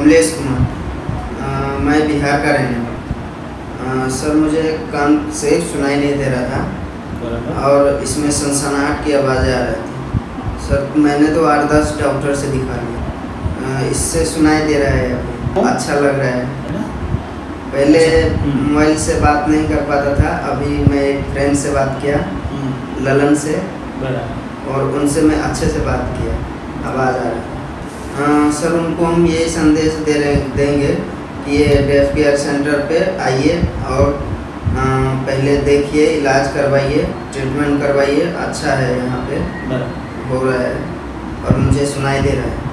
कमलेश कुमार। मैं बिहार का रहने वाला सर मुझे कान से सुनाई नहीं दे रहा था। और इसमें सनसनाहट की आवाज़ें आ रही थी। सर मैंने तो आठ दस डॉक्टर से दिखा लिया। इससे सुनाई दे रहा है अभी अच्छा लग रहा है। पहले हम्म। मोबाइल से बात नहीं कर पाता था। अभी मैं एक फ्रेंड से बात किया हम्म, ललन से। और उनसे मैं अच्छे से बात किया। आवाज़ आ रही हाँ सर उनको हम यही संदेश दे रहे देंगे कि ये डेफ केयर सेंटर पे आइए और आ, पहले देखिए इलाज करवाइए ट्रीटमेंट करवाइए अच्छा है यहाँ पे हो रहा है और मुझे सुनाई दे रहा है।